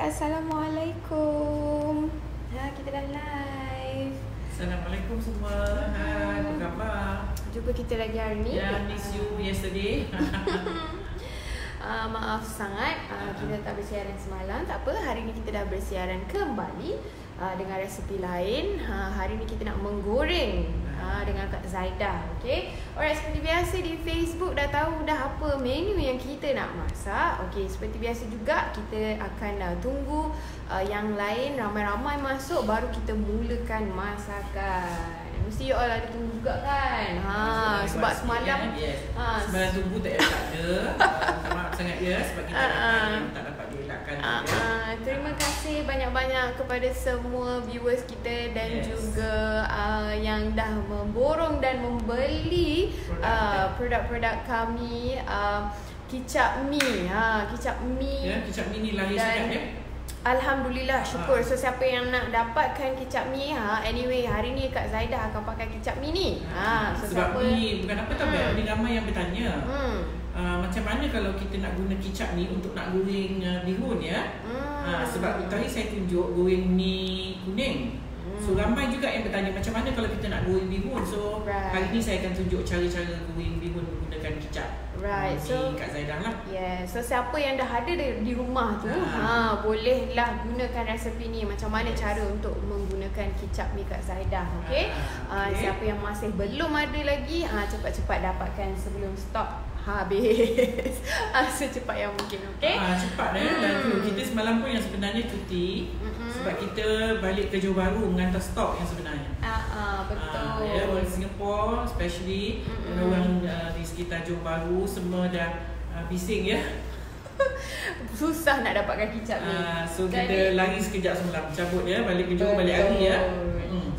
Assalamualaikum. Ha, kita dah live. Assalamualaikum semua. Hai, apa khabar? Jumpa kita lagi hari ni. Yeah, miss you yesterday. Uh, maaf sangat uh, kita tak bersiaran semalam. Tak apa, hari ni kita dah bersiaran kembali uh, dengan resepi lain. Uh, hari ni kita nak menggoreng uh, dengan Kak Zaidah. Okay. Alright, seperti biasa di Facebook dah tahu dah apa menu yang kita nak masak. Okay, seperti biasa juga kita akan uh, tunggu uh, yang lain ramai-ramai masuk baru kita mulakan masakan. Mesti you all ada tunggu juga kan ha, Sebab semalam yes. ha, Semalam tunggu tak ada. Uh, sangat ya sebab kita Ah, ah. uh, tak. Uh, terima kasih banyak-banyak kepada semua viewers kita dan Yes. juga uh, yang dah memborong dan membeli Produk uh, produk-produk kami uh, kicap mi ha kicap mi Ya, kicap mini lahir Dan- sekejap ya. Alhamdulillah syukur. So siapa yang nak dapatkan kicap mi ha Anyway hari ni Kak Zaidah akan pakai kicap mi ni ha, So sebab siapa ni bukan apa tau Hmm. hmm. Ni ramai yang bertanya. hmm. Uh, macam mana kalau kita nak guna kicap ni untuk nak goreng uh, bihun ya? Hmm. Ha, sebab tadi saya tunjuk goreng mi kuning. So Hmm. ramai juga yang bertanya macam mana kalau kita nak goreng bihun. So Right. hari ni saya akan tunjuk cara-cara goreng bihun menggunakan kicap. Right, so- Kak Zaidah lah. Yeah, so siapa yang dah ada di, di rumah tu, Ah. ha, bolehlah gunakan resepi ni. Macam mana Yes. cara untuk menggunakan kicap mi Kak Zaidah, okay? Ah, Uh, okay. siapa yang masih belum ada lagi, ha, cepat-cepat dapatkan sebelum stok habis. ha, secepat yang mungkin, okay? Ah, cepat eh. Dan Hmm. tu, kita semalam pun yang sebenarnya cuti Mm-mm. sebab kita balik ke Johor Bahru mengantar stok yang sebenarnya. Ah, ah, betul. Ah, ya, orang Singapore especially Mm-mm. mm orang uh, di sekitar Johor Bahru semua dah uh, bising ya. Susah nak dapatkan kicap ni. Uh, so Jadi- kita lari sekejap semalam cabut ya balik ke Johor balik hari ya.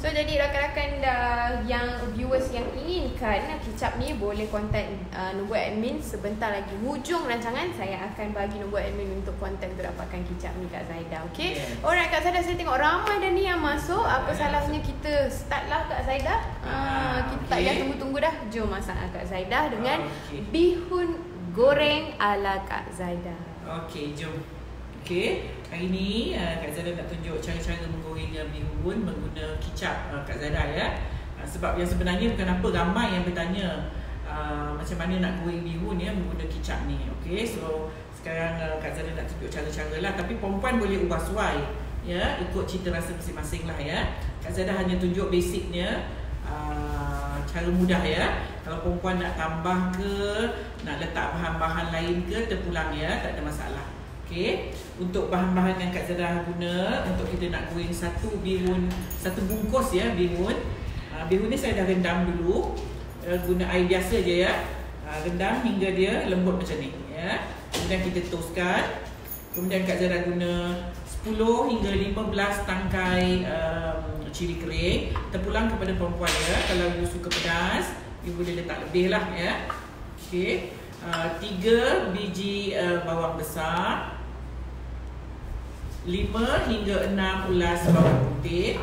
So jadi rakan-rakan dah yang viewers yang inginkan kicap ni boleh kontak uh, nombor admin sebentar lagi hujung rancangan saya akan bagi nombor admin untuk kontak untuk dapatkan kicap ni Kak Zaida okey. Yes. Alright Kak Zaida saya tengok ramai dah ni yang masuk. Apa Ramai salahnya kita start lah Kak Zaida? Ah, Ah, kita tak okey. payah tunggu-tunggu dah. Jom masak Kak Zaida dengan Okey. bihun goreng ala Kak Zaida. Okey, jom. Okey, hari ni uh, Kak Zada nak tunjuk cara-cara menggoreng bihun menggunakan kicap uh, Kak Zada ya. Uh, sebab yang sebenarnya bukan apa ramai yang bertanya uh, macam mana nak goreng bihun ya menggunakan kicap ni. Okey, so sekarang uh, Kak Zada nak tunjuk cara-cara lah tapi perempuan boleh ubah suai ya ikut cita rasa masing-masing lah ya. Kak Zada hanya tunjuk basicnya uh, cara mudah ya. Kalau perempuan nak tambah ke, nak letak bahan-bahan lain ke, terpulang ya, tak ada masalah. Okey. Untuk bahan-bahan yang Kak Zada guna untuk kita nak goreng satu bihun, satu bungkus ya bihun. Uh, bihun ni saya dah rendam dulu. Uh, guna air biasa je ya. Uh, rendam hingga dia lembut macam ni ya. Kemudian kita toastkan. Kemudian Kak Zara guna 10 hingga 15 tangkai um, cili kering Terpulang kepada perempuan ya Kalau you suka pedas You boleh letak lebih lah ya Okay uh, 3 biji uh, bawang besar 5 hingga 6 ulas bawang putih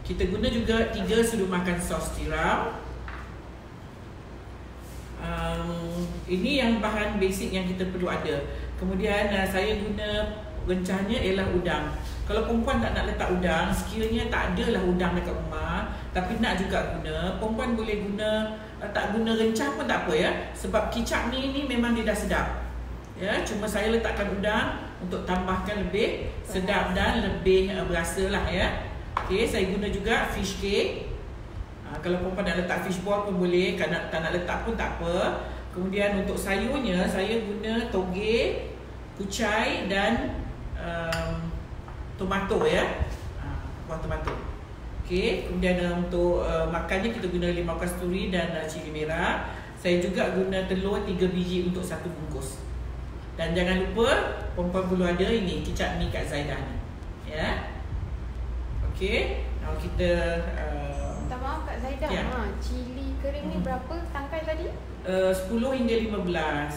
Kita guna juga 3 sudu makan sos tiram um, ini yang bahan basic yang kita perlu ada. Kemudian uh, saya guna rencahnya ialah udang. Kalau perempuan tak nak letak udang, sekiranya tak adalah udang dekat rumah, tapi nak juga guna, perempuan boleh guna uh, tak guna rencah pun tak apa ya. Sebab kicap ni ni memang dia dah sedap. Ya, cuma saya letakkan udang untuk tambahkan lebih sedap dan lebih uh, berasa lah ya. Okey, saya guna juga fish cake. Ha, kalau perempuan nak letak fish ball pun boleh, kalau nak, tak nak letak pun tak apa. Kemudian untuk sayurnya, saya guna toge, kucai dan um, tomato ya. Ha, buah tomato. Okey, kemudian uh, untuk uh, makannya kita guna limau kasturi dan uh, cili merah. Saya juga guna telur 3 biji untuk satu bungkus. Dan jangan lupa perempuan perlu ada ini kicap mi kat Zaidah ni. Ya. Okey, now kita uh, Minta maaf Kak Zaida. Ya. Ha, cili kering ni Hmm. berapa tangkai tadi? uh, 10 hingga 15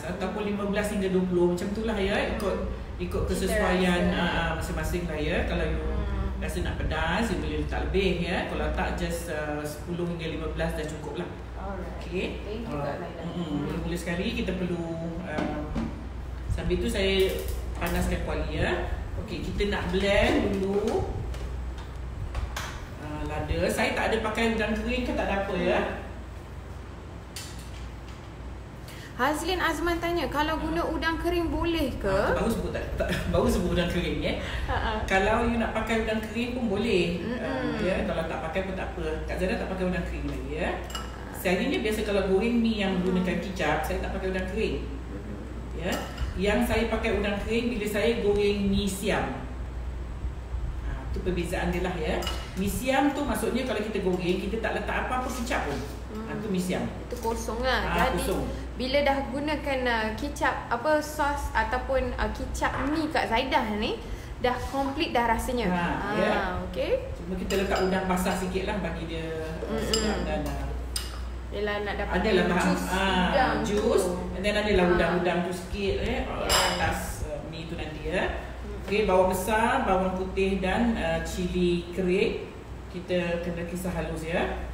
ataupun 15 hingga 20 macam itulah ya ikut ikut Cita kesesuaian rasa. uh, masing-masing lah ya kalau you Hmm. rasa nak pedas you boleh letak lebih ya kalau tak just uh, 10 hingga 15 dah cukup lah Alright. okey Thank you Kak Zaida. mm mula sekali kita perlu um, sambil tu saya panaskan kuali ya Okey, kita nak blend dulu. Uh, lada. Saya tak ada pakai udang kering ke tak ada apa ya. Hazlin Azman tanya, kalau guna udang kering boleh ke? Uh, baru sebut tak, tak baru sebut udang kering ya. Ha-ha. Kalau you nak pakai udang kering pun boleh. Uh, Mm-mm. ya, kalau tak pakai pun tak apa. Kak Zara tak pakai udang kering lagi ya. Selalunya biasa kalau goreng mi yang menggunakan kicap, saya tak pakai udang kering. Ya. Yang saya pakai udang kering bila saya goreng mi siam. Ha, tu perbezaan dia lah ya. Mi siam tu maksudnya kalau kita goreng, kita tak letak apa-apa kicap pun. Ha, tu mi siam. Itu kosong lah. Ah, Jadi kosong. bila dah gunakan uh, kicap apa sos ataupun uh, kicap mi Kak Zaidah ni dah complete dah rasanya. Ha, ya. okey. Cuma kita letak udang basah sikit lah bagi dia uh, Mm-mm. sedap dan uh, Yelah nak dapat adalah jus ah, udang jus tu. and then adalah Ah. udang-udang tu sikit eh atas uh, mi tu nanti ya. Okey, bawang besar, bawang putih dan uh, cili kering. Kita kena kisar halus ya.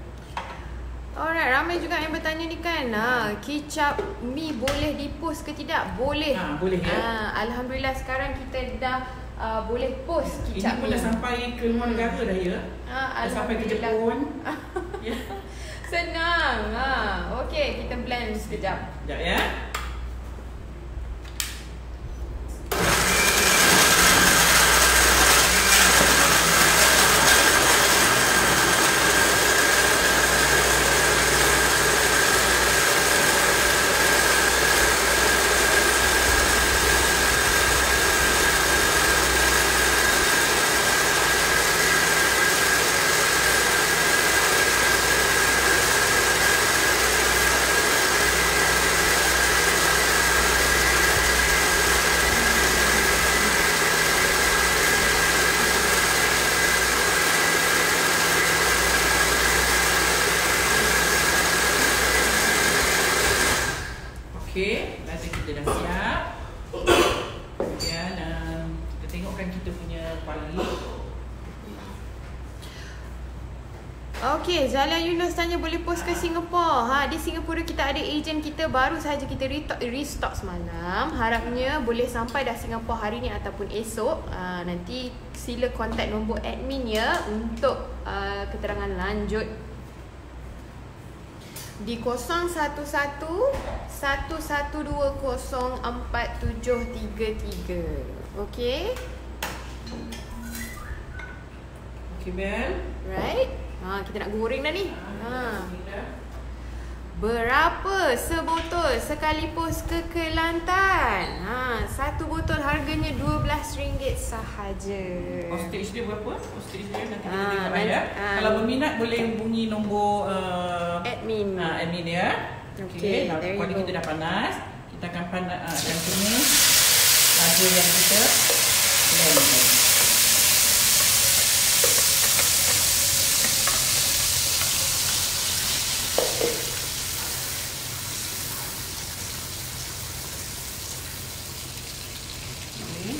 Alright, ramai juga yang bertanya ni kan ha, Kicap mi boleh dipost ke tidak? Boleh Ha, boleh ya. ha, Alhamdulillah sekarang kita dah uh, boleh post Ini kicap pun mi dah sampai ke luar Hmm. negara dah ya. ha, Dah sampai ke Jepun. ya. Senang ha. Okay, kita blend sekejap Sekejap ya. Okey, lada kita dah siap. Kemudian um, kita tengokkan kita punya kuali. Okay, Zalia Yunus tanya boleh post ke Singapura ha, Di Singapura kita ada ejen kita Baru sahaja kita restock, restock semalam. Harapnya boleh sampai dah Singapura hari ni Ataupun esok. Ha, Nanti sila kontak nombor admin ya Untuk uh, keterangan lanjut. Di 011 1120 4733 Okay Okey, Bel. Right ha, Kita nak goreng dah ni Ha. ha. Berapa sebotol sekali pos ke Kelantan? Ha, satu botol harganya RM12 sahaja. Hostage dia berapa? Hostage dia nanti kita Ah, tengok nanti- ya. ah. Kalau berminat boleh hubungi nombor uh, Admin. uh, admin ya. Okay, Okey, kuali go. kita dah panas. Kita akan panas uh, akan tumis lada yang kita blend tadi. Okey.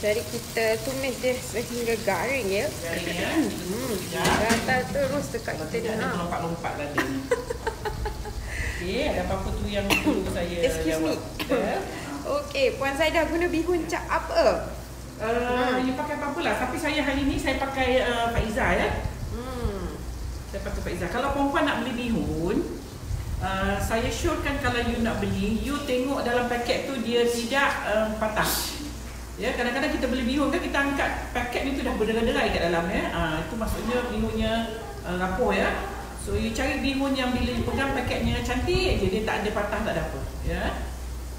Jadi kita tumis dia sehingga garing ya. Garing ya. Hmm, gatal terus dekat kita ni. Ha. lompat-lompat lada ni. Okey, ada apa-apa tu yang perlu saya Excuse me. jawab. Ya. Okey, Puan Zaidah guna bihun cap apa? Uh, you pakai apa-apa lah Tapi saya hari ni saya pakai uh, Faiza ya Hmm. Saya pakai Faiza Kalau perempuan nak beli bihun uh, Saya syorkan kalau you nak beli You tengok dalam paket tu dia tidak uh, patah Ya, kadang-kadang kita beli bihun kan kita angkat paket ni tu dah berderai-derai kat dalam ya. Ah itu maksudnya bihunnya uh, rapuh ya. So you cari bihun yang bila you pegang paketnya cantik je dia tak ada patah tak ada apa ya.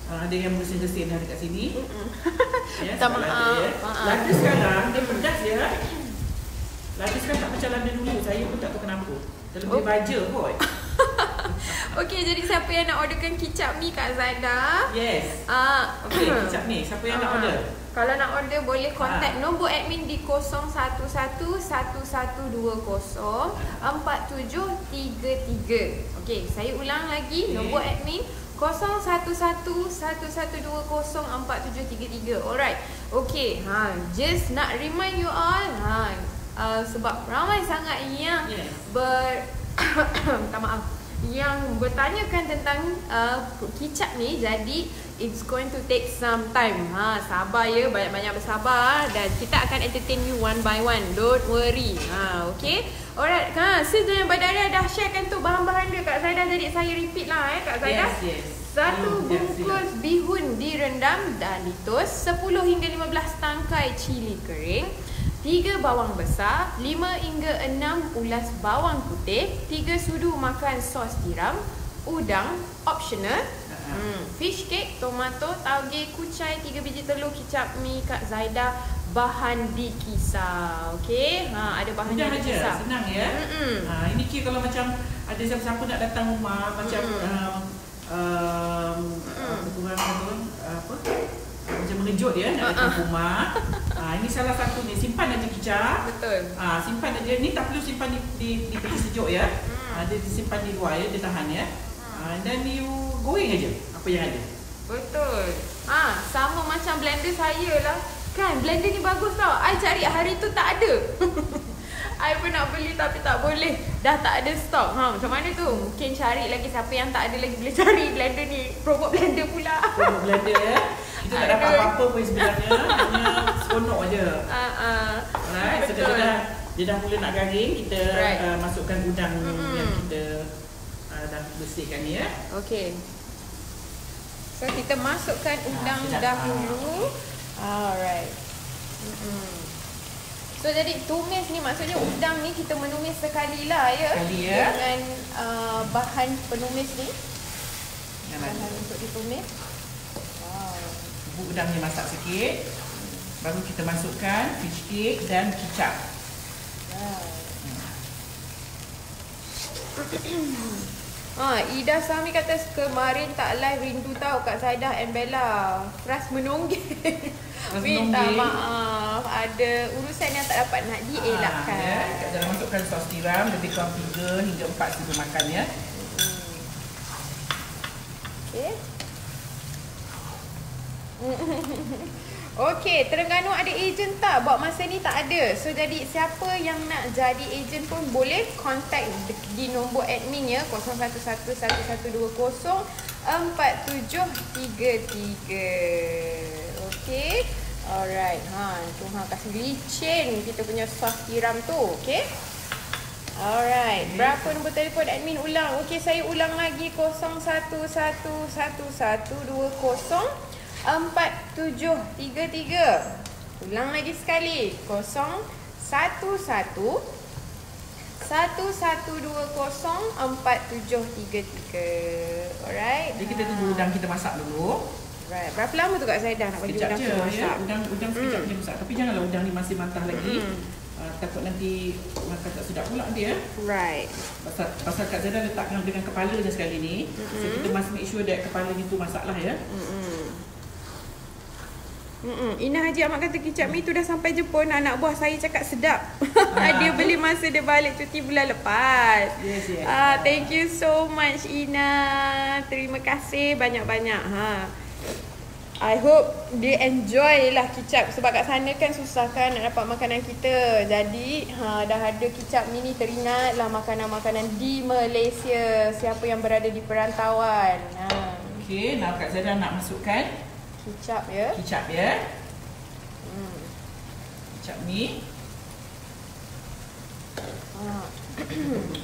Ah, ada yang bersin-bersin dah dekat sini. Ya, sebab maaf, lada, ya. Lada sekarang dia pedas ya. Lada sekarang tak macam lada dulu. Saya pun tak tahu kenapa. Dia lebih Oh. baja kot. Okey, jadi siapa yang nak orderkan kicap mi Kak Zaidah? Yes. Ah, Okey, kicap ni. Siapa yang nak Ah. order? Kalau nak order boleh contact Ah. nombor admin di 0111204733. Okey, saya ulang lagi Okey. nombor admin 0111204733. Alright. Okey, ha just nak remind you all ha uh, sebab ramai sangat yang Yes. ber minta maaf yang bertanyakan tentang uh, kicap ni jadi it's going to take some time. Ha, sabar ya, banyak-banyak bersabar dan kita akan entertain you one by one. Don't worry. Ha, okay. Alright, ha, sis dan Badaria dah share kan tu bahan-bahan dia Kak Zaidah jadi saya repeat lah eh Kak Zaidah. Yes, yes. Satu Hmm, bungkus bihun direndam dan ditus 10 hingga 15 tangkai cili kering 3 bawang besar 5 hingga 6 ulas bawang putih 3 sudu makan sos tiram Udang optional hmm, Fish cake, tomato, tauge, kucai 3 biji telur, kicap mi Kak Zaida Bahan dikisar Okay, ha, ada bahan Mudah yang aja, dikisar senang ya. Mm-mm. Ha, ini kira kalau macam ada siapa-siapa nak datang rumah macam Mm-mm. um, um, apa tu orang kata orang, apa macam mengejut ya nak datang rumah. Ha, ini salah satu ni simpan aja kicap. Betul Ah, simpan aja. Ni tak perlu simpan di di, di peti sejuk ya. Ah, dia disimpan di luar ya, dia tahan ya. Ah, dan you goreng aja apa yang ada. Betul. Ah, sama macam blender saya lah. Kan blender ni bagus tau. I cari hari tu tak ada. I pun nak beli tapi tak boleh. Dah tak ada stok. Ha, macam mana tu? Mungkin cari lagi siapa yang tak ada lagi boleh cari blender ni. Promote blender pula. Produk blender ya. Kita tak dapat apa-apa pun sebenarnya. Hanya seronok aja. Ah, ah. Alright, so Betul. dah dia dah mula nak garing, kita Right. uh, masukkan udang Mm-mm. yang kita uh, dah bersihkan ni ya. Okay. So kita masukkan udang sedap. dahulu. Alright. Mm-mm. So jadi tumis ni maksudnya udang ni kita menumis sekali lah ya. Sekali, ya. Dengan uh, bahan penumis ni. Yang Bahan untuk ditumis. Wow. Bubuk udang ni masak sikit. Baru kita masukkan fish cake dan kicap. wow. Ha, Ida Sami kata kemarin tak live rindu tahu Kak Saidah and Bella. Keras menonggeng. Minta maaf. Ada urusan yang tak dapat nak Ah, ya. dielakkan. Kita dah masukkan sos tiram lebih kurang 3 hingga 4 sudu makan ya. Okay. Okey, Terengganu ada ejen tak? Buat masa ni tak ada. So jadi siapa yang nak jadi ejen pun boleh contact di nombor admin ya 01114733. Okey. Alright. Ha, tu ha kasih licin kita punya sos tiram tu, okey? Alright, berapa nombor telefon admin ulang? Okey, saya ulang lagi 0111204733. Ulang lagi sekali. 0111204733. Alright. Jadi kita tunggu udang kita masak dulu. Right. Berapa lama tu Kak Zaidah nak bagi Sekejap udang je tu ya. masak? Udang udang sekejap Hmm. je masak. Tapi janganlah udang ni masih matang lagi. Hmm. Uh, takut nanti makan tak sedap pula dia. Right. Pasal, pasal Kak Zada letakkan dengan kepala je sekali ni. So kita must make sure that kepala ni tu masak lah ya. Mm-mm. Mm-mm. Ina Haji Ahmad kata kicap mi tu dah sampai Jepun Anak buah saya cakap sedap Ah. Dia beli masa dia balik cuti bulan lepas Yes, yes. Ah, Thank you so much Ina Terima kasih banyak-banyak ha. I hope dia enjoy lah kicap Sebab kat sana kan susah kan nak dapat makanan kita Jadi ha, dah ada kicap ni ni teringat lah makanan-makanan di Malaysia Siapa yang berada di perantauan ha. Okey, now Kak Zada nak masukkan Kicap ya kicap ya. hmm. Kicap ni. ha.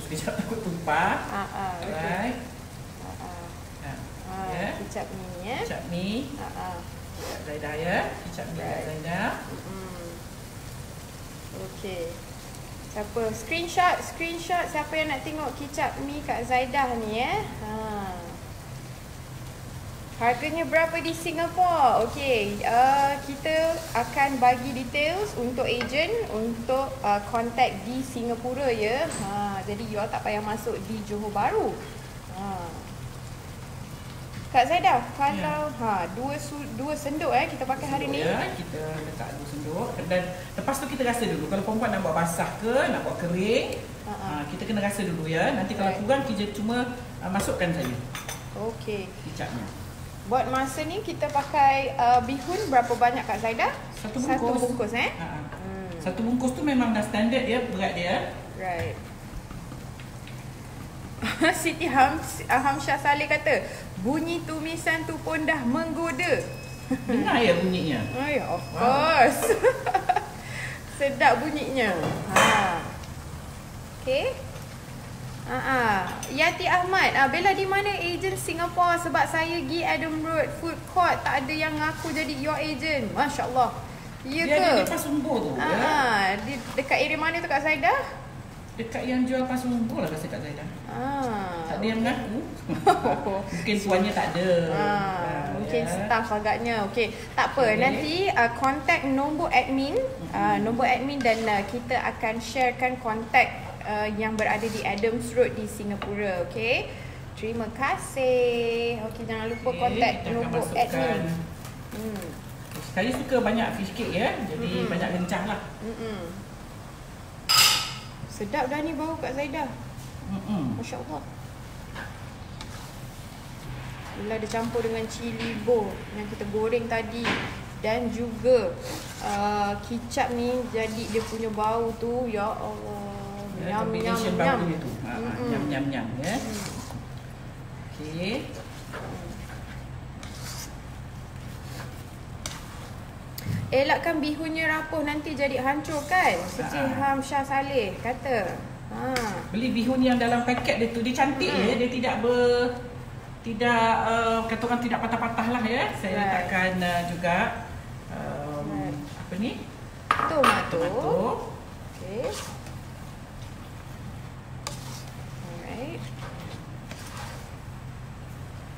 Sekejap takut tumpah. Ah, ah. Alright. Ah, ah. Ha. Ah, Ya. Kicap ni ya Kicap ni. ah, ah. Zaida ya. Kicap ni Right. Zaida. Hmm. Okay Siapa? Screenshot Screenshot Siapa yang nak tengok kicap mi Kak Zaidah ni eh ha. Harganya berapa di Singapura? Okay uh, Kita akan bagi details untuk agent Untuk uh, contact di Singapura ya ha. Jadi you all tak payah masuk di Johor Bahru ha. Kak Zaidah Kalau ha, dua, su, dua senduk eh kita pakai hari ni Ya, kita letak dulu senduk dan lepas tu kita rasa dulu kalau perempuan nak buat basah ke, nak buat kering, Ha, ha. kita kena rasa dulu ya. Nanti kalau kurang kita cuma uh, masukkan saja Okay kicapnya. Buat masa ni kita pakai uh, bihun berapa banyak Kak Zaidah? Satu bungkus. Satu bungkus eh? Ha, ha. Hmm. Satu bungkus tu memang dah standard ya berat dia. Right. Siti Ham, Hamsyah Saleh kata, bunyi tumisan tu pun dah menggoda. Dengar ya bunyinya. Oh ya, of course. Sedap bunyinya. Ha. Okay. Ah. Yati Ahmad, ah Bella di mana agent Singapore sebab saya pergi Adam Road Food Court tak ada yang ngaku jadi your agent. Masya-Allah. Ya Dia ke? ada di Pasumbo tu. Ah, ya. ah. Di, dekat area mana tu Kak Saida? Dekat yang jual Pasumbo lah rasa kat saya dah. Ah. Tak ada yang mengaku. Mungkin tuannya tak ada. Ah, mungkin ya. staff agaknya. Okey, tak apa. Okey. Nanti uh, contact nombor admin, uh, nombor admin dan uh, kita akan sharekan kontak uh, yang berada di Adams Road di Singapura, okey? Terima kasih. Okey, jangan lupa Okey, kontak nombor admin. Hmm. Saya suka banyak fish cake ya. Jadi Mm-mm. banyak rencah lah. Mm-mm. Sedap dah ni bau Kak Zaidah. Mm-mm. Masya Allah. Bila dia campur dengan cili bo yang kita goreng tadi dan juga uh, kicap ni jadi dia punya bau tu ya Allah. Ya, Nyam nyam combination nyam. dia tu. Ha, Mm-mm. nyam nyam nyam ya. Hmm. Okey. Elakkan bihunnya rapuh nanti jadi hancur kan? Siti Ha. Hamsyah Saleh kata. Ha. Beli bihun yang dalam paket dia tu dia cantik Mm. ya. Dia tidak ber tidak uh, kata orang tidak patah-patah lah ya. Saya Right. letakkan uh, juga um, Right. apa ni? Tomato. Tomato. Okay. Alright.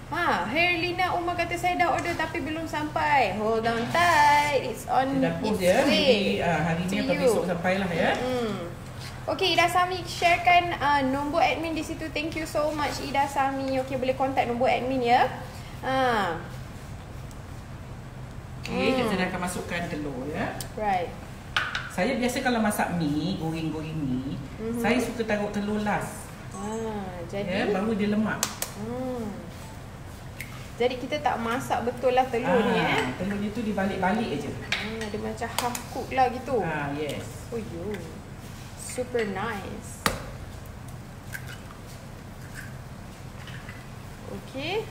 Ha, Herlina Umar kata saya dah order tapi belum sampai. Hold on tight. It's on its ya. way. Jadi uh, hari ni atau besok sampailah ya. Hmm. Okay, Ida Sami sharekan uh, nombor admin di situ. Thank you so much Ida Sami. Okay, boleh contact nombor admin ya. Ha. Okey, Hmm. kita akan masukkan telur ya. Right. Saya biasa kalau masak mi, goreng-goreng mi, Mhm. saya suka taruh telur last. Ha, Ya, jadi baru dia lemak. hmm. Jadi kita tak masak betul lah telur Ah, ni eh. Telurnya tu dibalik-balik aja. Hmm, dia macam half cook lah gitu. Ah, yes. Oh you. Super nice. Okay.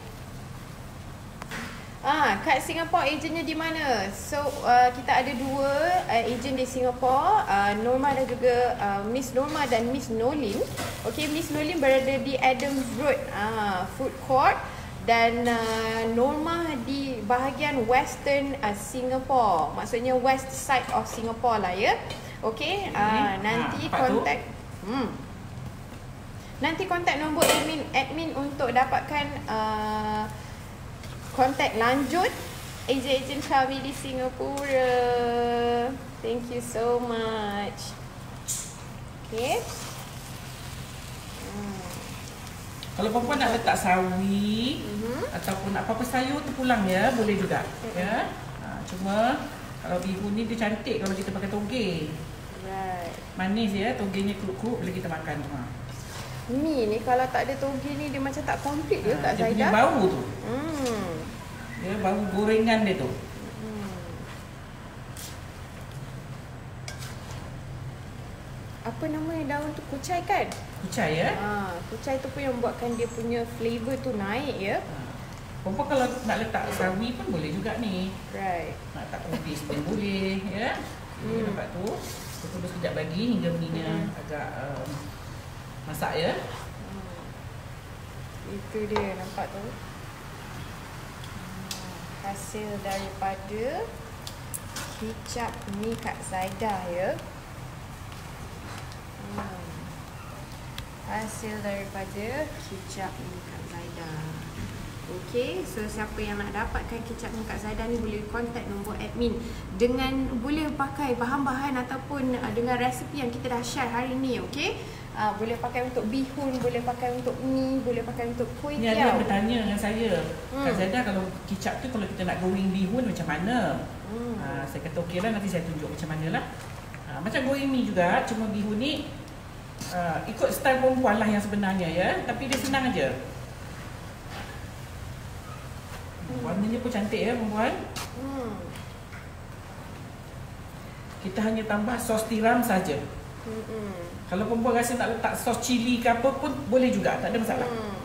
Ah, kat Singapore agentnya di mana? So uh, kita ada dua uh, agent di Singapore, uh, Norma dan juga uh, Miss Norma dan Miss Nolin. Okay, Miss Nolin berada di Adams Road uh, Food Court dan uh, Norma di bahagian western uh, Singapore. Maksudnya west side of Singapore lah ya. Okay, uh, Okay. nanti tu. contact. Hmm. Nanti kontak nombor admin admin untuk dapatkan uh, kontak lanjut ejen-ejen kami di Singapura. Thank you so much. Okay. Hmm. Kalau perempuan nak letak sawi Mhm. ataupun nak apa-apa sayur tu pulang ya, boleh juga. Ya. Ha, cuma kalau bihun ni dia cantik kalau kita pakai toge. Right. Manis ya, togenya keruk-keruk boleh kita makan. Ha. Mi ni kalau tak ada toge ni dia macam tak komplit dia Ha, Kak dia punya Zaidah. bau tu. Hmm. Dia bau gorengan dia tu. Hmm. Apa nama yang daun tu kucai kan? Kucai ya. Ha, kucai tu pun yang buatkan dia punya flavor tu naik ya. Ha. Perempuan kalau nak letak sawi pun boleh juga ni. Right. Nak letak kubis pun boleh ya. Hmm. Nampak tu. Kita tunggu sekejap lagi hingga beninya Hmm. agak um, masak ya. Hmm. Itu dia nampak tu. Hmm. Hasil daripada kicap mi Kak Zaidah ya. Hasil daripada kicap mi Kak Zaidah. Okey, so siapa yang nak dapatkan kicap mi Kak Zaidah ni boleh contact nombor admin dengan boleh pakai bahan-bahan ataupun uh, dengan resipi yang kita dah share hari ni, okey? Uh, boleh pakai untuk bihun, boleh pakai untuk mi, boleh pakai untuk kuih Ni ada yang tiaw. bertanya dengan saya. Hmm. Kak Zaida kalau kicap tu kalau kita nak goreng bihun macam mana? Hmm. Ha, saya kata okey lah nanti saya tunjuk macam mana lah. Ha, macam goreng mi juga cuma bihun ni uh, ikut style perempuan lah yang sebenarnya ya. Tapi dia senang aja. Hmm. Warnanya pun cantik ya perempuan. Hmm. Kita hanya tambah sos tiram saja. Mm-mm. Kalau perempuan rasa nak letak sos cili ke apa pun boleh juga, tak ada masalah. Hmm.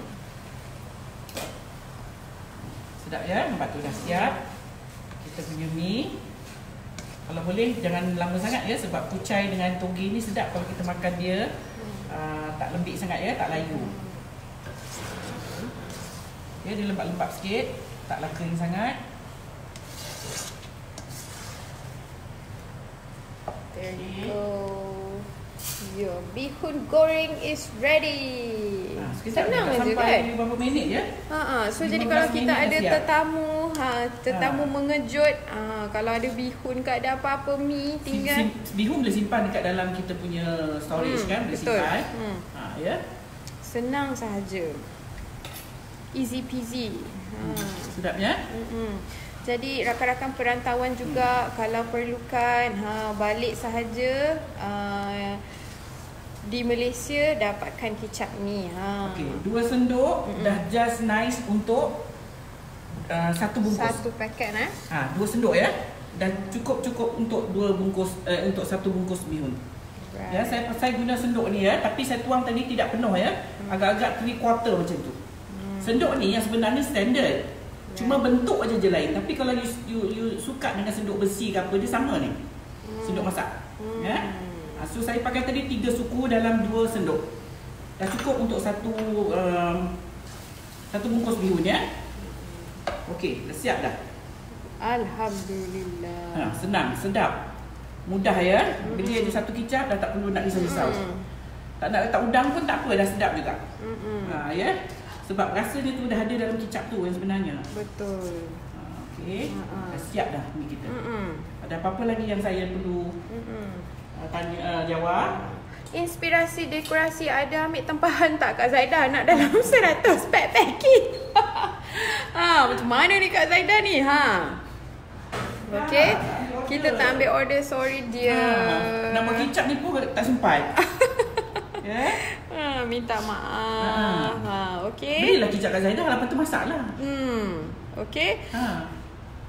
Sedap ya, nampak tu dah siap. Kita punya mi. Kalau boleh jangan lama sangat ya sebab kucai dengan toge ni sedap kalau kita makan dia. Uh, tak lembik sangat ya, tak layu. Ya, dia lembap-lembap sikit, taklah kering sangat. There you go. Your bihun goreng is ready. Ha, Senang tak aja sampai kan? beberapa minit ya. Ha ah, so 15 jadi kalau kita ada siap. tetamu, ha tetamu Ha. mengejut, ha kalau ada bihun ke ada apa-apa mi tinggal sim, bihun boleh simpan dekat dalam kita punya storage Hmm, kan, boleh betul. simpan. Hmm. Ha, ya. senang sahaja. Easy peasy. Ha. Sedap ya. Mm-mm. Jadi rakan-rakan perantauan juga kalau perlukan ha balik sahaja uh, di Malaysia dapatkan kicap ni. Ha. Okey, dua sendok Mm-mm. dah just nice untuk uh, satu bungkus. Satu paket eh. Ha, dua sendok ya. Dan cukup-cukup untuk dua bungkus eh, untuk satu bungkus bihun. Right. Ya, saya saya guna sendok ni ya, tapi saya tuang tadi tidak penuh ya. Agak-agak three quarter macam tu. Hmm. Sendok ni yang sebenarnya standard. Cuma bentuk aja je lain. Tapi kalau you, you, you suka dengan sendok besi ke apa, dia sama ni. Sendok masak. Hmm. Ya. Ha, so saya pakai tadi tiga suku dalam dua sendok. Dah cukup untuk satu um, satu bungkus bihun ya. Okey, dah siap dah. Alhamdulillah. Ha, senang, sedap. Mudah ya. Beli aja satu kicap dah tak perlu nak risau-risau. Mm. Tak nak letak udang pun tak apa, dah sedap juga. Mm-mm. Ha, ya. Sebab rasa dia tu dah ada dalam kicap tu yang sebenarnya. Betul. Ha, Okey. Dah siap dah ni kita. Mm-mm. Ada apa-apa lagi yang saya perlu Mm-mm. uh, tanya uh, jawab? Inspirasi dekorasi ada ambil tempahan tak Kak Zaida nak dalam 100 pack packing. ha, macam mana ni Kak Zaida ni? Ha. Okey. Kita tak ambil order sorry dia. Ha, nama kicap ni pun tak sempat. ya. Ha, minta maaf. Ha, okey. Belilah kicap kat Zaidah lepas tu masak lah. Hmm. Okey. Ha.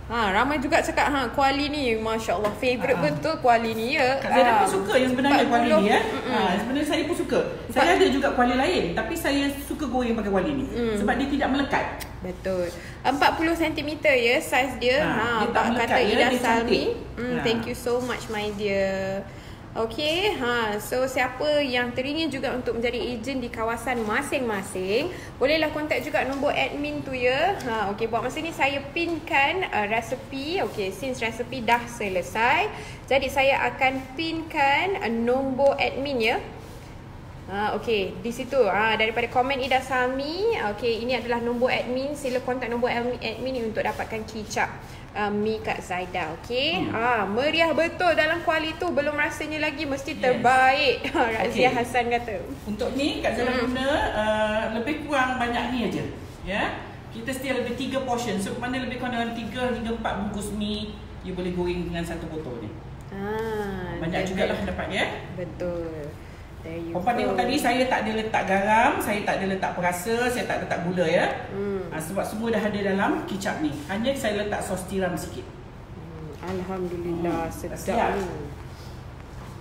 Ha, ramai juga cakap ha kuali ni masya-Allah favorite Ha. betul kuali ni ya. Kak Zaidah pun Ah, suka yang sebenarnya 40. kuali ni ya. Mm-mm. Ha, sebenarnya saya pun suka. Saya ada juga kuali lain tapi saya suka goreng pakai kuali ni. Mm. Sebab dia tidak melekat. Betul. 40 cm ya saiz dia. Ha, Ha, dia tak kata ya, Ida dia Salmi. Hmm, Ha. thank you so much my dear. Okay, ha, so siapa yang teringin juga untuk menjadi ejen di kawasan masing-masing, bolehlah kontak juga nombor admin tu ya. Ha, okay, buat masa ni saya pinkan uh, resepi. Okay, since resepi dah selesai, jadi saya akan pinkan uh, nombor admin ya. Ha, okay, di situ ha, daripada komen Ida Sami, okay, ini adalah nombor admin. Sila kontak nombor admin, untuk dapatkan kicap uh, mi Kak Zaida, okay? Hmm. Ha, meriah betul dalam kuali tu. Belum rasanya lagi mesti Yes. terbaik. Razia Okay. Hasan kata. Untuk ni Kak Zaidah Mm. guna uh, lebih kurang banyak ni aja. Ya. Kita sedia lebih 3 portion. So mana lebih kurang dalam 3 hingga 4 bungkus mi you boleh goreng dengan satu botol ni. Ha, Banyak jugalah dapat ya. Betul. Perempuan tengok tadi saya tak ada letak garam, saya tak ada letak perasa, saya tak letak gula ya. Hmm. Ha, sebab semua dah ada dalam kicap ni. Hanya saya letak sos tiram sikit. Hmm, Alhamdulillah Hmm, sedap siap. ni.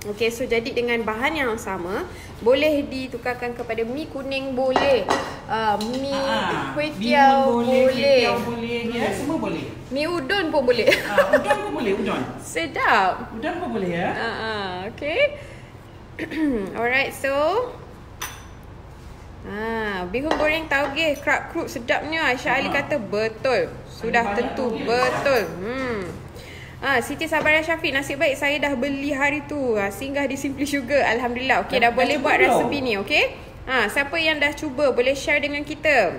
Okey, so jadi dengan bahan yang sama, boleh ditukarkan kepada mi kuning boleh, uh, mi Ha, kuih tiaw boleh, boleh, kuih tiaw boleh, ya, Hmm. semua boleh. mi udon pun boleh. Ha, udang pun boleh, udang. Sedap. Udang pun boleh ya. Uh, uh, okay. Alright, so Ah, bihun goreng tauge kerak kruk sedapnya. Aisyah Ali Ah. kata betul. Sudah banyak tentu betul. Hmm. Ah, Siti Sabarah Syafiq nasib baik saya dah beli hari tu. Ah, singgah di Simply Sugar. Alhamdulillah. Okey dah, Dah- dah boleh buat resepi ni, okey? Ah, siapa yang dah cuba boleh share dengan kita.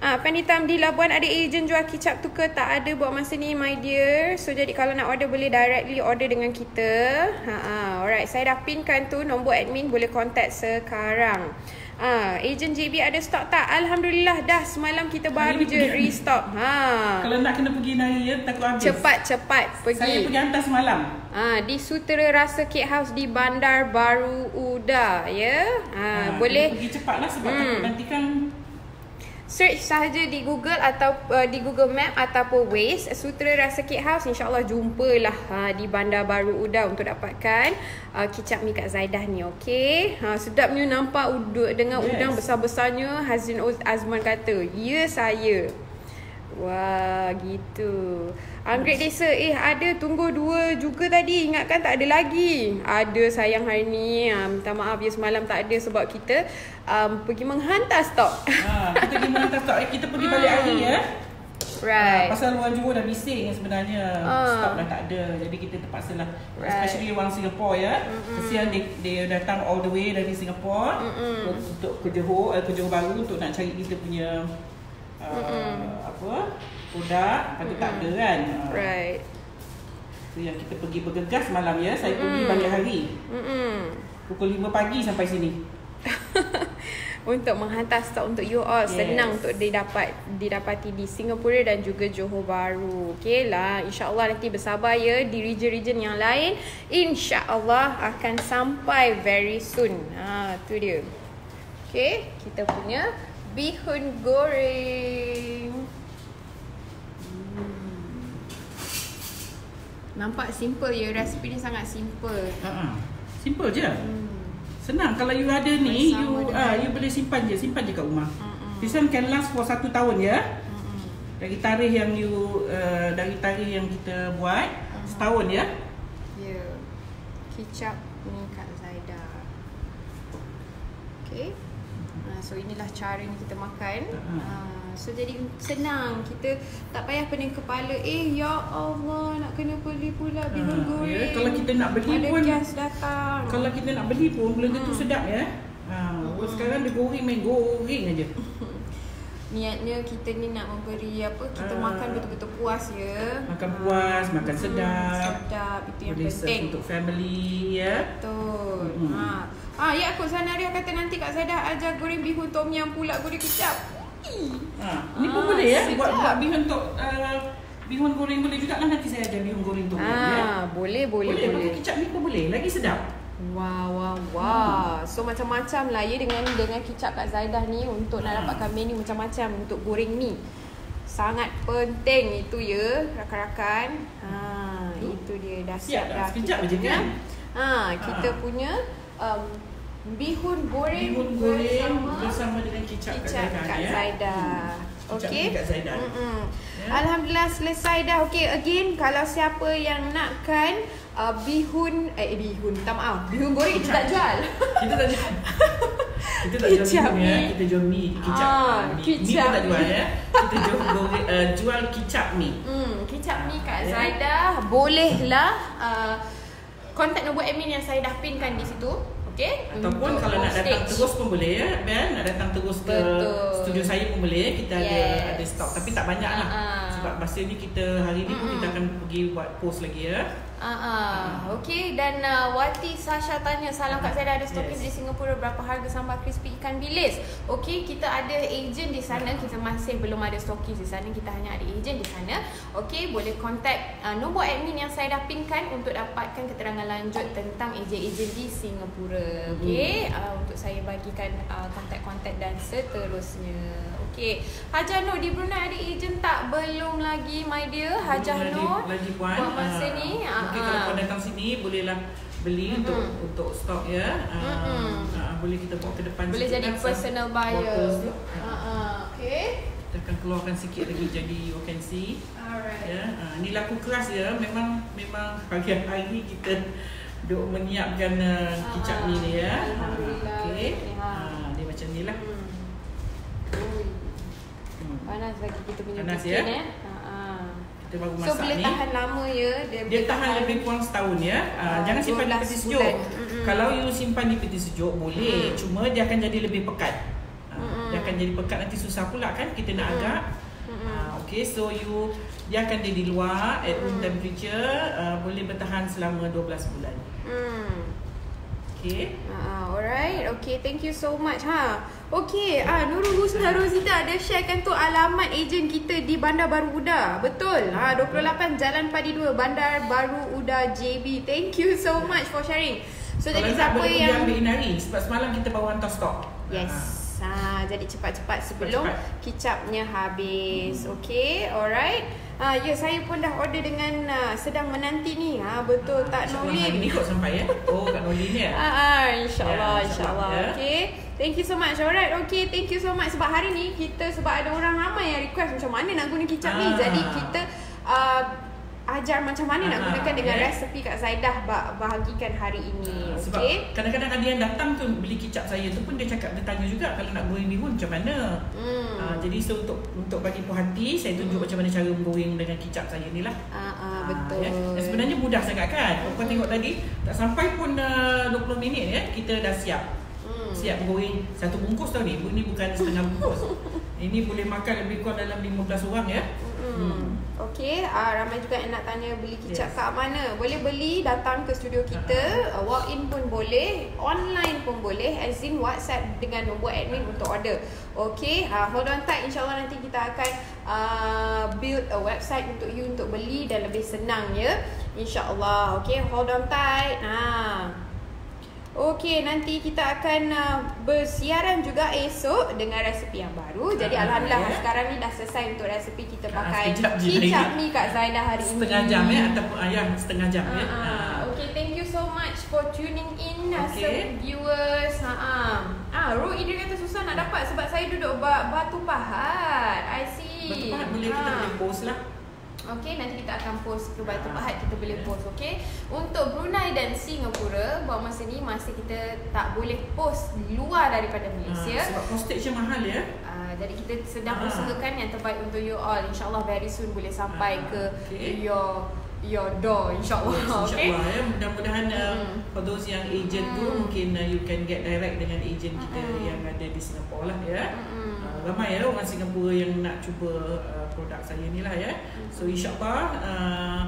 Ah, Pen hitam di Labuan ada ejen jual kicap tu ke? Tak ada buat masa ni my dear. So jadi kalau nak order boleh directly order dengan kita. Ha ah, alright. Saya dah pinkan tu nombor admin boleh contact sekarang. Ah, ejen JB ada stok tak? Alhamdulillah dah semalam kita baru je restock. Ha. Kalau nak kena pergi nari ya, takut habis. Cepat-cepat pergi. Saya pergi hantar semalam. Ah, di Sutera Rasa Cake House di Bandar Baru Uda, ya. Ah, Ha, boleh kena Pergi cepatlah sebab Hmm. takut nanti kan search sahaja di Google atau uh, di Google Map ataupun Waze. Sutera Rasa Cake House insyaallah jumpalah uh, di Bandar Baru Uda untuk dapatkan uh, kicap mi Kak Zaidah ni okey? Uh, sedapnya nampak uduk dengan yes. udang besar-besarnya Hazin Azman kata ya saya. Wah gitu Anggrek desa Eh ada tunggu dua juga tadi. Ingatkan tak ada lagi. Ada sayang hari ni. Ha, Minta maaf ya semalam tak ada Sebab kita um, Pergi menghantar stok. Ha, Kita pergi menghantar stok. Kita pergi balik hari ya Right. Ha, pasal luar Johor dah bising sebenarnya. Uh. Stok dah tak ada. Jadi kita terpaksa lah. Right. Especially orang Singapore ya. Mm-mm. Kesian dia, dia datang all the way dari Singapore Mm-mm. Untuk ke Johor uh, Ke Johor Baru Untuk nak cari kita punya uh, apa produk patut tak ada kan uh, right so yang kita pergi bergegas malam ya saya mm-hmm. pergi balik hari mm-hmm. pukul 5 pagi sampai sini untuk menghantar stok untuk you all yes. senang untuk didapat didapati di Singapura dan juga Johor Bahru. Okeylah, insya-Allah nanti bersabar ya di region-region yang lain. Insya-Allah akan sampai very soon. Ha, tu dia. Okey, kita punya bihun goreng. Hmm. Nampak simple ya resipi ni sangat simple. Ha Simple je. Hmm. Senang kalau you ada ni Bersama you ah uh, you boleh simpan je, simpan je kat rumah. Hmm. This one can last for satu tahun ya. Dari tarikh yang you uh, dari tarikh yang kita buat hmm. setahun ya. Ya. Yeah. Kicap ni Kak Zaida. Okay. So inilah cara ni kita makan. Uh, so jadi senang. Kita tak payah pening kepala. Eh ya Allah nak kena beli pula bihun uh, goreng. Ya, kalau kita nak beli Ada pun. Gas datang. Kalau kita nak beli pun belum tentu hmm. sedap ya. Ha, uh, sekarang dia goreng main goreng aja. Niatnya kita ni nak memberi apa kita uh, makan betul-betul puas ya. Makan puas, uh, makan sedap. Sedap itu yang Boleh penting. untuk family ya. Betul. Hmm. Ha. Ah, ya aku Sanaria kata nanti Kak Zaida ajar goreng bihun tom yum pula goreng kicap. Ha, ni pun ah, boleh ya buat buat bihun tok uh, bihun goreng boleh juga lah nanti saya ajar bihun goreng yum ah, ya. Boleh, boleh, boleh. Boleh, kicap ni pun boleh. Lagi sedap. Wow, wow, wow. Hmm. So macam-macam lah ya dengan dengan kicap Kak Zaidah ni untuk nak dapatkan menu macam-macam untuk goreng mi. Sangat penting itu ya rakan-rakan. Ha, itu dia dah siap, siap dah. Sekejap aja kan. Ha, kita ha. punya um, bihun goreng, bihun goreng bersama, bersama dengan kicap, kicap Kak, Kak Zaida. Hmm. Okey. Zaida. Yeah. Alhamdulillah selesai dah. Okey, again kalau siapa yang nakkan uh, bihun eh bihun, minta maaf. Bihun goreng kita tak jual. kita tak jual. kita tak jual kicap bihun, ya. Kita jual mi kicap. Ah, mi. Kicap. Mi tak jual ya. Kita jual goreng uh, jual kicap mi. Hmm, kicap mi Kak yeah. Zaida bolehlah uh, Kontak nombor admin yang saya dah pinkan di situ. Okay. Ataupun Untuk kalau nak datang stage. terus pun boleh ya. Ben, nak datang terus ke Betul. studio saya pun boleh. Kita yes. ada ada stok. Tapi tak banyak lah. Uh-huh. Sebab masa ni kita hari ni pun uh-huh. kita akan pergi buat post lagi ya. Ah, uh-huh. okey dan uh, Wati Sasha tanya salam kat saya dah ada stokis yes. di Singapura berapa harga sambal crispy ikan bilis. Okey, kita ada ejen di sana. Kita masih belum ada stokis di sana. Kita hanya ada ejen di sana. Okey, boleh contact uh, nombor admin yang saya dah pinkan untuk dapatkan keterangan lanjut tentang ejen-ejen di Singapura. Okey, uh, untuk saya bagikan uh, kontak-kontak dan seterusnya. Okey. Hajar Nur di Brunei ada ejen tak? Belum lagi my dear. Hajar Nur. Lagi, puan. Buat masa uh, ni. Mungkin uh, kalau puan datang sini bolehlah beli uh-huh. untuk untuk stok ya. Uh, uh-huh. uh, boleh kita bawa ke depan Boleh jadi kan, personal buyer. Uh-huh. Okey. Kita akan keluarkan sikit lagi jadi you can see. Alright. Ya. Uh, ni laku keras ya. Memang memang hari-hari kita duk menyiapkan uh, kicap uh, ni ya. Alhamdulillah. Okey. Uh, dia macam ni lah. Hmm. Panas lagi kita punya Panas bikin ya. eh. Ha. Kita baru masak so, boleh ni. tahan lama ya. Dia, dia tahan, tahan lebih kurang setahun ya. Uh, jangan simpan di peti sejuk. Mm-hmm. Kalau you simpan di peti sejuk boleh. Mm. Cuma dia akan jadi lebih pekat. Uh, mm-hmm. Dia akan jadi pekat nanti susah pula kan kita nak mm-hmm. agak. Mm-hmm. Uh, okay so you dia akan di luar at room mm. temperature uh, boleh bertahan selama 12 bulan. Mm. Okay. Uh, alright. Okay. Thank you so much. Ha. Okay. Ah, Nurul Husna Rosita ada sharekan tu alamat ejen kita di Bandar Baru Uda. Betul. Ha, 28 Jalan Padi 2 Bandar Baru Uda JB. Thank you so much for sharing. So Kalau jadi siapa yang ambil inari sebab semalam kita bawa hantar stok. Yes. Ha. Ha, jadi cepat-cepat sebelum Cepat-cepat. kicapnya habis. Okay, alright. Ha, ya, saya pun dah order dengan uh, sedang menanti ni. Ha, betul tak InsyaAllah hari ni Nolin? kot sampai ya. Oh Kak Nolin ya. Ah, ah, insyaAllah, Ya, insyaAllah. ya. Okay. Thank you so much. Alright, okay. Thank you so much. Sebab hari ni kita, sebab ada orang ramai yang request macam mana nak guna kicap ni. Ah. Jadi kita uh, ajar macam mana nak Ah, gunakan dengan ya. resepi Kak Zaidah bah- bahagikan hari ini. Sebab Okay. kadang-kadang ada yang datang tu beli kicap saya tu pun dia cakap dia tanya juga kalau nak goreng bihun macam mana. Hmm. Ah, jadi so untuk untuk bagi puas hati saya tunjuk macam mana cara menggoreng dengan kicap saya ni lah. Ah, ah, Ah, betul. ya. Dan sebenarnya mudah sangat kan. Kau tengok tadi tak sampai pun uh, 20 minit ya kita dah siap. Hmm. Siap goreng satu bungkus tau ni. Ini bukan setengah bungkus. Ini boleh makan lebih kurang dalam 15 orang ya. Hmm. Okey, uh, ramai juga yang nak tanya beli kicap Yes. kat mana. Boleh beli datang ke studio kita, uh, walk in pun boleh, online pun boleh, as in WhatsApp dengan nombor admin untuk order. Okey, uh, hold on tight insyaAllah nanti kita akan uh, build a website untuk you untuk beli dan lebih senang ya. InsyaAllah. Okey, hold on tight. Ha. Okey, nanti kita akan uh, bersiaran juga esok dengan resepi yang baru. Jadi Ah, alhamdulillah ya. sekarang ni dah selesai untuk resepi kita Ah, pakai kicap mi Kak Zaidah hari ini. Setengah jam ya ataupun ayam setengah jam ya. Ah, ah. Okay, thank you so much for tuning in okay. Okay. viewers. Ha ah. Ah, Ru Idri kata susah nak dapat sebab saya duduk ba- Batu Pahat. I see. Batu Pahat boleh kita Ah. boleh post lah. Okey, nanti kita akan post ke Batu Ah, Pahat kita boleh post, okey. Untuk Brunei dan Singapura, buat masa ni masih kita tak boleh post luar daripada Malaysia. Ah, sebab postage dia mahal ya. Uh, jadi kita sedang Ah. usahakan yang terbaik untuk you all. InsyaAllah very soon boleh sampai Ah, ke okay. your your door insyaAllah. Yes, okay? InsyaAllah ya. Mudah-mudahan uh, Mm. for those yang agent tu Mm. mungkin uh, you can get direct dengan agent kita Mm-mm. yang ada di Singapura lah ya. Mm-mm. Ramai ya orang Singapura yang nak cuba uh, produk saya ni lah ya. So insyaAllah uh,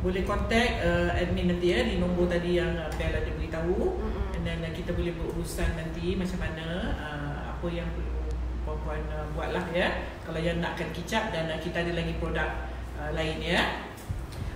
boleh contact uh, admin nanti ya di nombor tadi yang uh, Bel ada beritahu. Mm-mm. And then uh, kita boleh berurusan nanti macam mana uh, apa yang perlu puan-puan uh, buat lah ya. Kalau yang nakkan kicap dan uh, kita ada lagi produk uh, lain ya.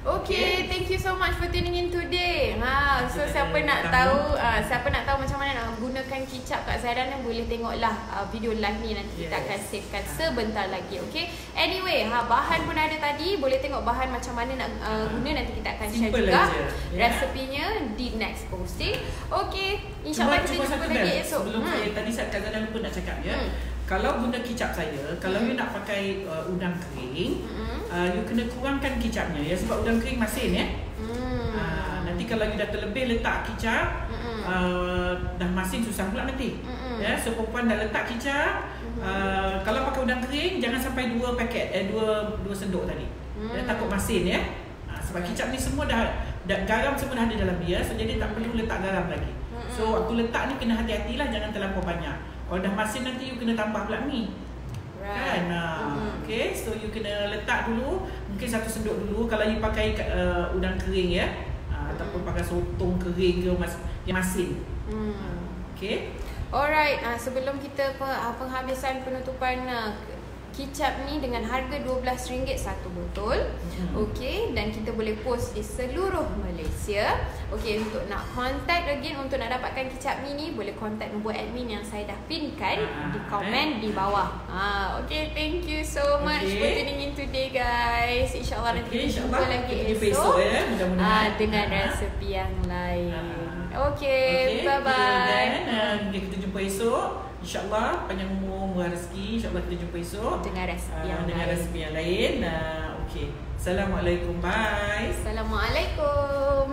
Okay, thank you so much for tuning in today. Ha, so Kita siapa nak tahu, uh, siapa nak tahu macam mana nak gunakan kicap kat Zaidan ni boleh tengoklah uh, video live ni nanti kita Yes. akan savekan sebentar lagi, okay? Anyway, ha bahan pun ada tadi, boleh tengok bahan macam mana nak uh, guna nanti kita akan share Simple juga aja, ya. resepinya di next posting. Okay, insyaAllah kita jumpa lagi esok. Sebelum Hmm. saya tadi saya kadang lupa nak cakap ya. Hmm. Kalau guna kicap saya, kalau Hmm. you nak pakai uh, udang kering, Mm-mm. uh, you kena kurangkan kicapnya ya sebab udang kering masin ya. Hmm. Uh, nanti kalau you dah terlebih letak kicap, Mm-mm. uh, dah masin susah pula nanti. Mm-mm. Ya, so perempuan dah letak kicap, uh, kalau pakai udang kering jangan sampai dua paket eh dua dua sendok tadi. Ya, Hmm. takut masin ya. Uh, sebab kicap ni semua dah, dah garam semua dah ada dalam dia, so jadi tak perlu letak garam lagi. Mm-mm. So waktu letak ni kena hati-hatilah jangan terlampau banyak. Kalau dah masin nanti you kena tambah pula ni. Kan? Uh, Mhm. okay, so you kena letak dulu mungkin satu sendok dulu kalau you pakai uh, udang kering ya. Uh, ataupun pakai sotong kering ke mas yang masin. Hmm. Okay? Alright, uh, sebelum kita pe- penghabisan penutupan uh, kicap ni dengan harga RM12 satu botol. Hmm. Okey, dan kita boleh post di seluruh Malaysia. Okey, untuk nak contact again untuk nak dapatkan kicap ni ni boleh contact nombor admin yang saya dah pinkan Ah, di komen di bawah. Ah, okey, thank you so much Okey. for tuning in today guys. InsyaAllah nanti Okay, kita jumpa insyaAllah lagi kita jumpa esok. esok ya. Mudah-mudahan. Ah, dengan Ah. resepi yang lain. Ah. Okey, Okay, bye-bye. Dan uh, kita jumpa esok. InsyaAllah panjang umur, murah rezeki. InsyaAllah kita jumpa esok. Dengan resepi Uh, yang dengan lain. resepi yang lain. Uh, okay. Assalamualaikum. Bye. Assalamualaikum.